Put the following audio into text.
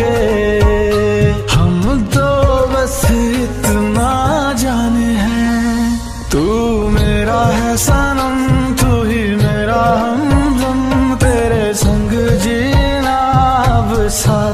के। हम तो बस इतना जाने हैं। तू मेरा है सनम, तू ही मेरा हम हम। तेरे संग जीना अब साथ